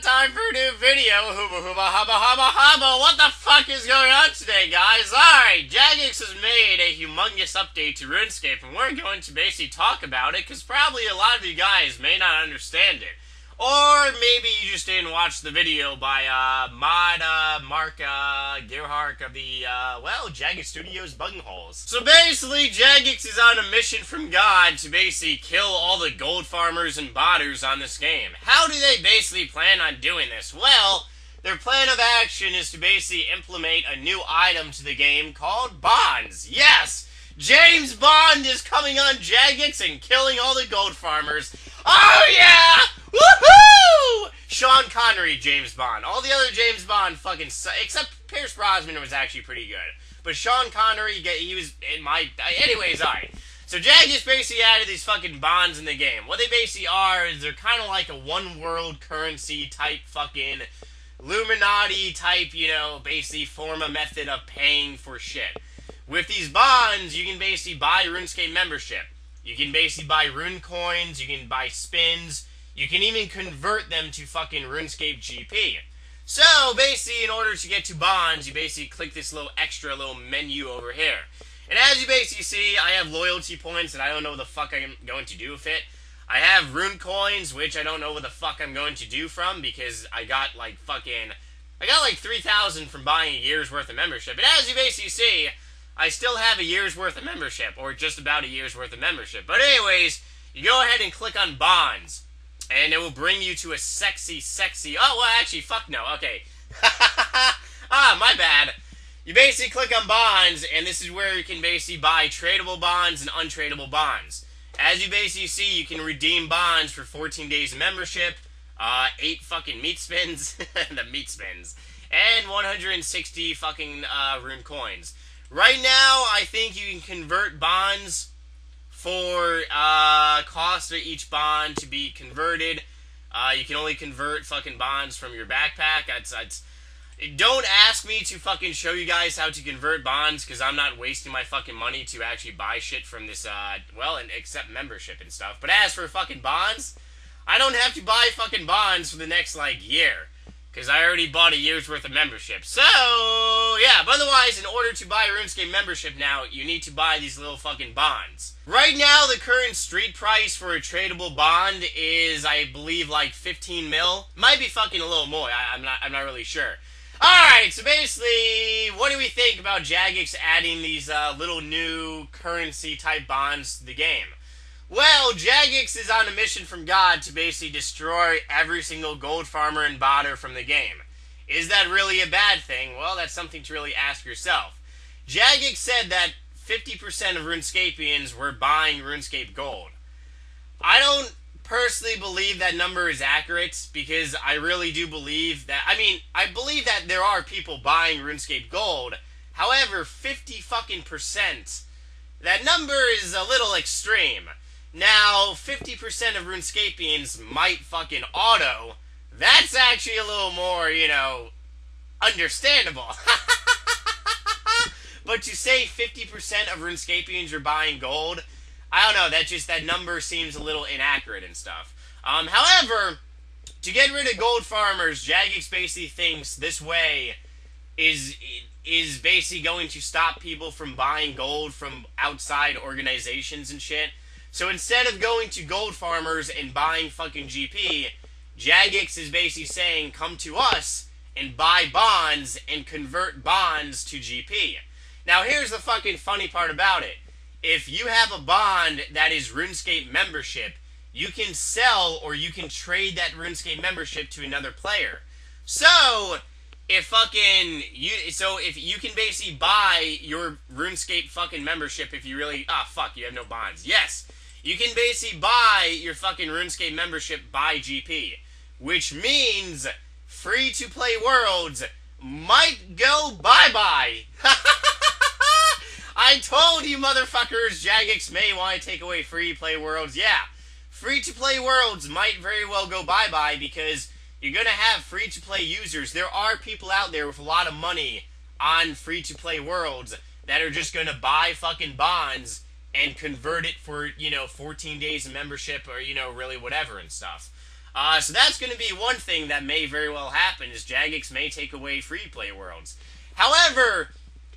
time for a new video. Hooba hooba hubba hubba hubba. What the fuck is going on today, guys? Alright, Jagex has made a humongous update to RuneScape, and we're going to basically talk about it, because probably a lot of you guys may not understand it. Or maybe you just didn't watch the video by uh, Mod uh, Mark uh, of the, uh, well, Jagex Studios Bungholes. So basically, Jagex is on a mission from God to basically kill all the gold farmers and botters on this game. How do they basically plan on doing this? Well, their plan of action is to basically implement a new item to the game called Bonds. Yes! James Bond is coming on Jagex and killing all the gold farmers. Oh yeah! Woohoo! Sean Connery, James Bond. All the other James Bond fucking su- except Pierce Brosnan was actually pretty good. But Sean Connery, he was in my. Anyways, alright. So Jag just basically added these fucking bonds in the game. What they basically are is they're kind of like a one world currency type fucking Illuminati type, you know, basically form a method of paying for shit. With these bonds, you can basically buy RuneScape membership. You can basically buy rune coins, you can buy spins, you can even convert them to fucking RuneScape GP. So, basically, in order to get to bonds, you basically click this little extra little menu over here. And as you basically see, I have loyalty points and I don't know what the fuck I'm going to do with it. I have rune coins, which I don't know what the fuck I'm going to do from because I got like fucking... I got like 3,000 from buying a year's worth of membership. And as you basically see, I still have a year's worth of membership, or just about a year's worth of membership. But anyways, you go ahead and click on bonds, and it will bring you to a sexy, sexy. Oh well, actually, fuck no. Okay. ah, my bad. You basically click on bonds, and this is where you can basically buy tradable bonds and untradable bonds. As you basically see, you can redeem bonds for 14 days of membership, uh, 8 fucking meat spins, the meat spins, and 160 fucking uh, rune coins. Right now, I think you can convert bonds for uh, cost of each bond to be converted. Uh, you can only convert fucking bonds from your backpack. That's that's. Don't ask me to fucking show you guys how to convert bonds because I'm not wasting my fucking money to actually buy shit from this. Uh, well, and accept membership and stuff. But as for fucking bonds, I don't have to buy fucking bonds for the next like year. Because I already bought a year's worth of membership. So, yeah, but otherwise, in order to buy a RuneScape membership now, you need to buy these little fucking bonds. Right now, the current street price for a tradable bond is, I believe, like 15 mil. Might be fucking a little more, I, am not, I'm not really sure. Alright, so basically, what do we think about Jagex adding these uh, little new currency type bonds to the game? Well, Jagex is on a mission from God to basically destroy every single gold farmer and botter from the game. Is that really a bad thing? Well, that's something to really ask yourself. Jagex said that 50% of RuneScapians were buying RuneScape Gold. I don't personally believe that number is accurate because I really do believe that. I mean, I believe that there are people buying RuneScape Gold. However, 50 fucking percent, that number is a little extreme. Now, 50% of RuneScapians might fucking auto. That's actually a little more, you know, understandable. but to say 50% of RuneScapians are buying gold, I don't know, that just, that number seems a little inaccurate and stuff. Um, however, to get rid of gold farmers, Jagex basically thinks this way is is basically going to stop people from buying gold from outside organizations and shit. So instead of going to gold farmers and buying fucking GP, Jagex is basically saying, come to us and buy bonds and convert bonds to GP. Now here's the fucking funny part about it. If you have a bond that is RuneScape membership, you can sell or you can trade that RuneScape membership to another player. So, if fucking you so if you can basically buy your RuneScape fucking membership if you really ah fuck you have no bonds. Yes. You can basically buy your fucking RuneScape membership by GP, which means free to play worlds might go bye bye. I told you motherfuckers, Jagex may want to take away free to play worlds. Yeah, free to play worlds might very well go bye bye because you're gonna have free to play users. There are people out there with a lot of money on free to play worlds that are just gonna buy fucking bonds and convert it for you know 14 days of membership or you know really whatever and stuff Uh, so that's going to be one thing that may very well happen is Jagex may take away free play worlds. However,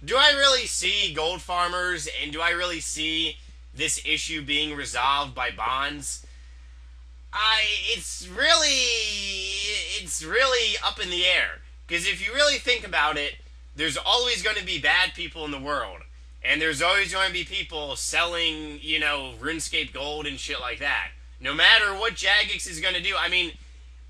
do I really see gold farmers and do I really see this issue being resolved by bonds? I it's really it's really up in the air because if you really think about it, there's always going to be bad people in the world. And there's always going to be people selling, you know, RuneScape gold and shit like that. No matter what Jagex is going to do, I mean,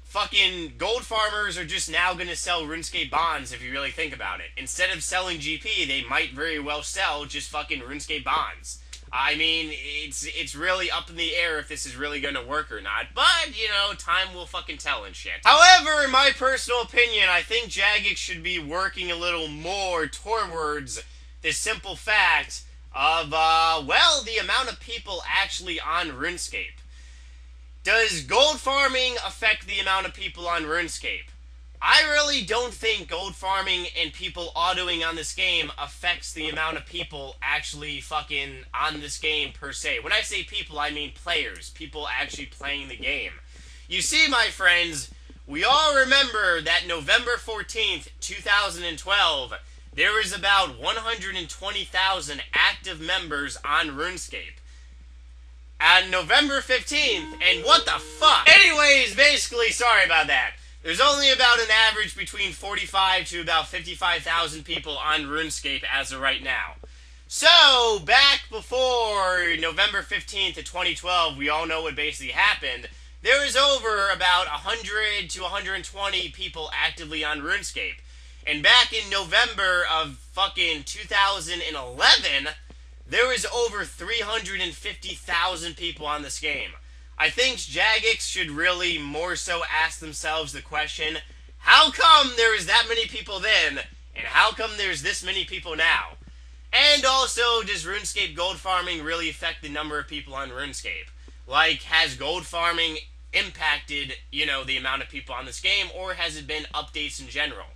fucking gold farmers are just now going to sell RuneScape bonds if you really think about it. Instead of selling GP, they might very well sell just fucking RuneScape bonds. I mean, it's it's really up in the air if this is really going to work or not. But, you know, time will fucking tell and shit. However, in my personal opinion, I think Jagex should be working a little more towards this simple fact of, uh, well, the amount of people actually on RuneScape. Does gold farming affect the amount of people on RuneScape? I really don't think gold farming and people autoing on this game affects the amount of people actually fucking on this game per se. When I say people, I mean players, people actually playing the game. You see, my friends, we all remember that November 14th, 2012, there was about 120,000 active members on RuneScape. On November 15th, and what the fuck? Anyways, basically, sorry about that. There's only about an average between 45 to about 55,000 people on RuneScape as of right now. So, back before November 15th of 2012, we all know what basically happened. There was over about 100 to 120 people actively on RuneScape. And back in November of fucking 2011, there was over 350,000 people on this game. I think Jagex should really more so ask themselves the question how come there was that many people then, and how come there's this many people now? And also, does RuneScape gold farming really affect the number of people on RuneScape? Like, has gold farming impacted, you know, the amount of people on this game, or has it been updates in general?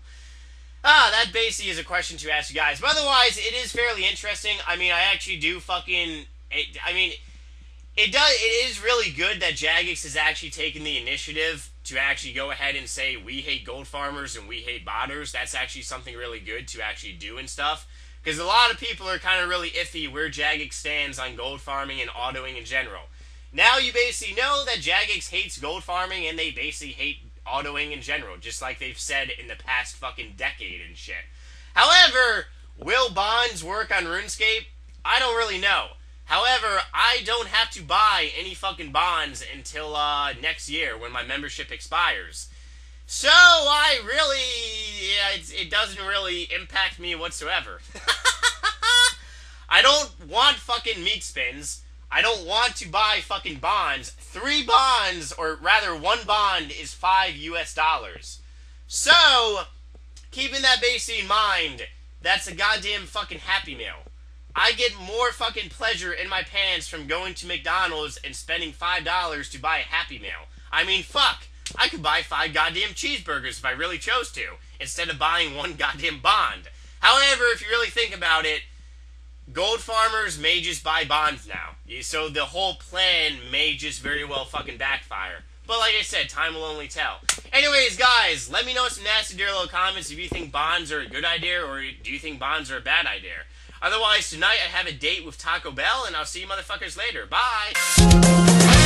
Ah, that basically is a question to ask you guys. But otherwise, it is fairly interesting. I mean, I actually do fucking. It, I mean, it does. It is really good that Jagex has actually taken the initiative to actually go ahead and say we hate gold farmers and we hate botters. That's actually something really good to actually do and stuff. Because a lot of people are kind of really iffy where Jagex stands on gold farming and autoing in general. Now you basically know that Jagex hates gold farming and they basically hate autoing in general, just like they've said in the past fucking decade and shit. However, will bonds work on RuneScape? I don't really know. However, I don't have to buy any fucking bonds until uh, next year when my membership expires. So I really, yeah, it doesn't really impact me whatsoever. I don't want fucking meat spins. I don't want to buy fucking bonds. Three bonds, or rather, one bond is five US dollars. So, keeping that base in mind, that's a goddamn fucking happy meal. I get more fucking pleasure in my pants from going to McDonald's and spending $5 to buy a Happy Meal. I mean, fuck. I could buy five goddamn cheeseburgers if I really chose to, instead of buying one goddamn bond. However, if you really think about it, gold farmers may just buy bonds now. So the whole plan may just very well fucking backfire. But like I said, time will only tell. Anyways, guys, let me know some nasty, dear little comments if you think bonds are a good idea or do you think bonds are a bad idea. Otherwise, tonight I have a date with Taco Bell, and I'll see you motherfuckers later. Bye!